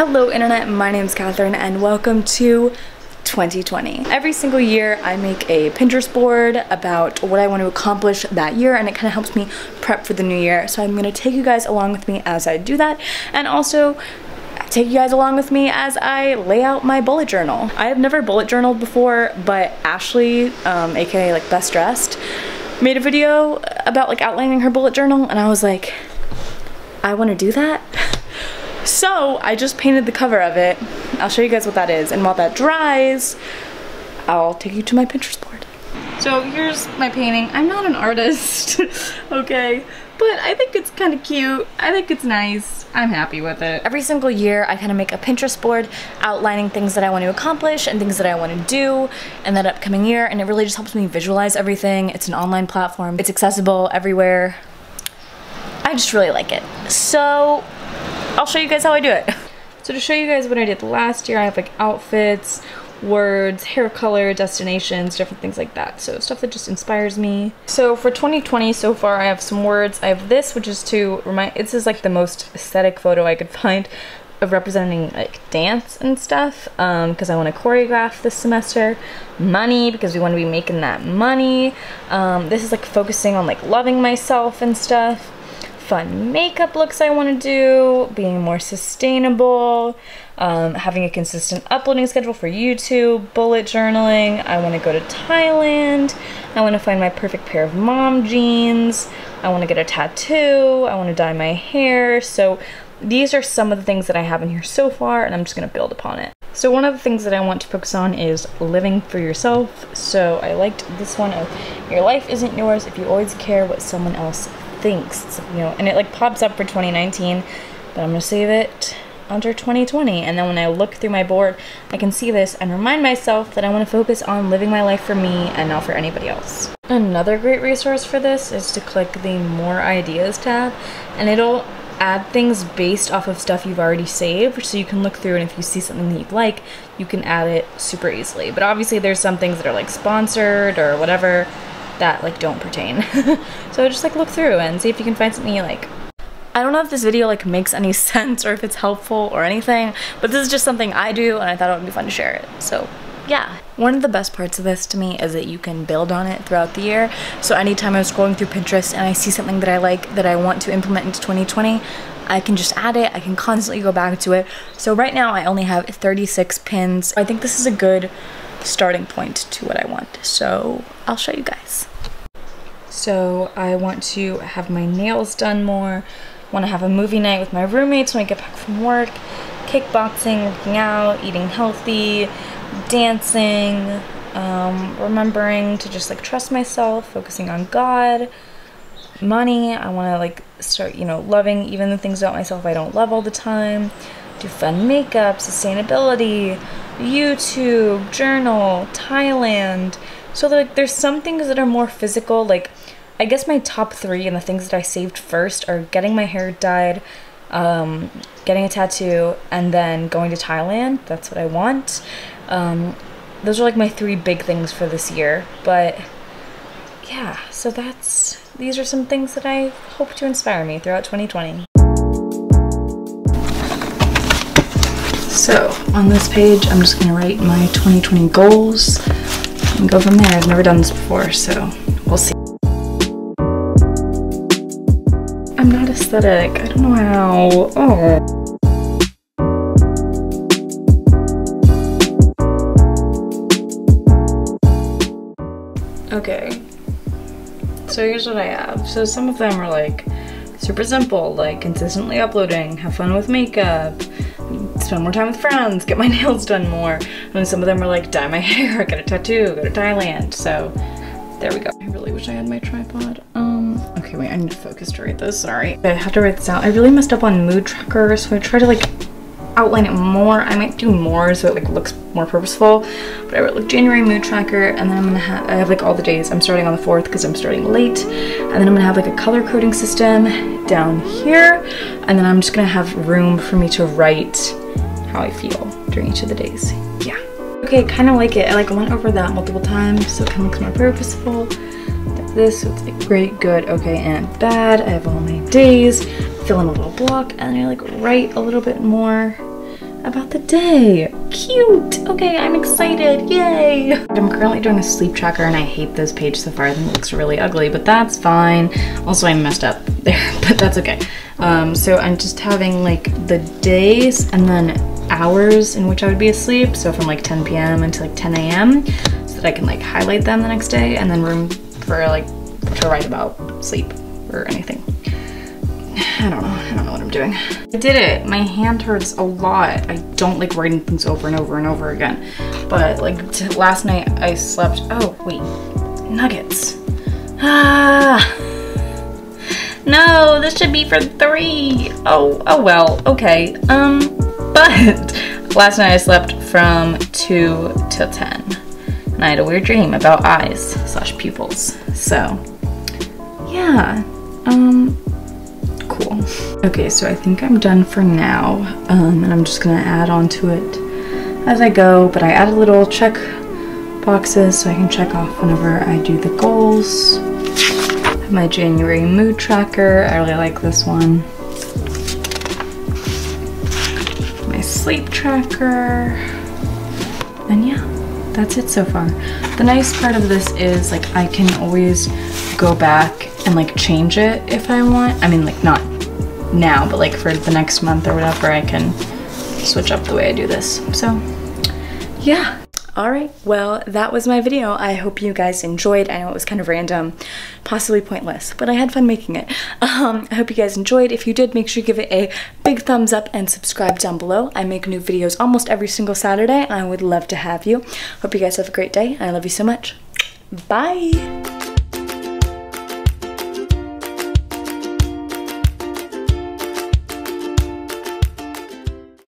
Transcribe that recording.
Hello internet, my name is Catherine and welcome to 2020. Every single year I make a Pinterest board about what I want to accomplish that year and it kind of helps me prep for the new year. So I'm going to take you guys along with me as I do that and also take you guys along with me as I lay out my bullet journal. I have never bullet journaled before, but Ashley, um, aka like Best Dressed, made a video about like outlining her bullet journal and I was like, I want to do that. So I just painted the cover of it. I'll show you guys what that is. And while that dries, I'll take you to my Pinterest board. So here's my painting. I'm not an artist, okay? But I think it's kind of cute. I think it's nice. I'm happy with it. Every single year, I kind of make a Pinterest board outlining things that I want to accomplish and things that I want to do in that upcoming year. And it really just helps me visualize everything. It's an online platform. It's accessible everywhere. I just really like it. So I'll show you guys how I do it. So to show you guys what I did last year, I have like outfits, words, hair color, destinations, different things like that. So stuff that just inspires me. So for 2020 so far, I have some words. I have this, which is to remind, this is like the most aesthetic photo I could find of representing like dance and stuff because um, I want to choreograph this semester. Money because we want to be making that money. Um, this is like focusing on like loving myself and stuff fun makeup looks I want to do, being more sustainable, um, having a consistent uploading schedule for YouTube, bullet journaling. I want to go to Thailand. I want to find my perfect pair of mom jeans. I want to get a tattoo. I want to dye my hair. So these are some of the things that I have in here so far, and I'm just going to build upon it. So one of the things that I want to focus on is living for yourself. So I liked this one of your life isn't yours if you always care what someone else thinks, you know, and it like pops up for 2019, but I'm gonna save it under 2020. And then when I look through my board, I can see this and remind myself that I want to focus on living my life for me and not for anybody else. Another great resource for this is to click the More Ideas tab, and it'll add things based off of stuff you've already saved so you can look through and if you see something that you'd like you can add it super easily but obviously there's some things that are like sponsored or whatever that like don't pertain. so just like look through and see if you can find something you like. I don't know if this video like makes any sense or if it's helpful or anything, but this is just something I do and I thought it would be fun to share it. So yeah. One of the best parts of this to me is that you can build on it throughout the year. So anytime I'm scrolling through Pinterest and I see something that I like that I want to implement into 2020, I can just add it. I can constantly go back to it. So right now I only have 36 pins. I think this is a good starting point to what I want. So I'll show you guys. So I want to have my nails done more, want to have a movie night with my roommates when I get back from work, kickboxing, working out, eating healthy, dancing, um, remembering to just like trust myself, focusing on God, money. I want to like start, you know, loving even the things about myself I don't love all the time, do fun makeup, sustainability, YouTube, journal, Thailand. So like there's some things that are more physical, like I guess my top three and the things that I saved first are getting my hair dyed, um, getting a tattoo, and then going to Thailand. That's what I want. Um, those are like my three big things for this year. But yeah, so that's these are some things that I hope to inspire me throughout 2020. So on this page, I'm just gonna write my 2020 goals and go from there. I've never done this before, so we'll see. I'm not aesthetic. I don't know how. Oh. Okay. So here's what I have. So some of them are like super simple, like consistently uploading, have fun with makeup, spend more time with friends, get my nails done more. And some of them are like dye my hair, get a tattoo, go to Thailand. So there we go. I really wish I had my tripod. Um, okay, wait, I need to focus to write this, sorry. I have to write this out. I really messed up on mood tracker, so I try to like outline it more. I might do more so it like looks more purposeful. But I wrote like January mood tracker and then I'm gonna have, I have like all the days. I'm starting on the 4th because I'm starting late. And then I'm gonna have like a color coding system down here. And then I'm just gonna have room for me to write how I feel during each of the days. Yeah. Okay, kind of like it. I like went over that multiple times, so it kind of looks more purposeful. This, so it's like great, good, okay, and bad. I have all my days, fill in a little block, and I like write a little bit more. About the day. Cute. Okay, I'm excited. Yay. I'm currently doing a sleep tracker and I hate this page so far. I think it looks really ugly, but that's fine. Also, I messed up there, but that's okay. Um, so I'm just having like the days and then hours in which I would be asleep. So from like 10 p.m. until like 10 a.m. so that I can like highlight them the next day and then room for like to write about sleep or anything. I don't know. I don't know I'm doing. I did it. My hand hurts a lot. I don't like writing things over and over and over again. But like last night I slept. Oh, wait. Nuggets. Ah. No, this should be for three. Oh, oh well. Okay. Um, but last night I slept from two till 10. And I had a weird dream about eyes slash pupils. So, yeah. Um. Okay, so I think I'm done for now, um, and I'm just gonna add on to it as I go, but I add a little check boxes so I can check off whenever I do the goals. My January mood tracker, I really like this one. My sleep tracker, and yeah, that's it so far. The nice part of this is like I can always go back and like change it if I want. I mean like not now, but like for the next month or whatever, I can switch up the way I do this. So yeah. All right, well, that was my video. I hope you guys enjoyed. I know it was kind of random, possibly pointless, but I had fun making it. Um, I hope you guys enjoyed. If you did, make sure you give it a big thumbs up and subscribe down below. I make new videos almost every single Saturday, I would love to have you. Hope you guys have a great day, I love you so much. Bye!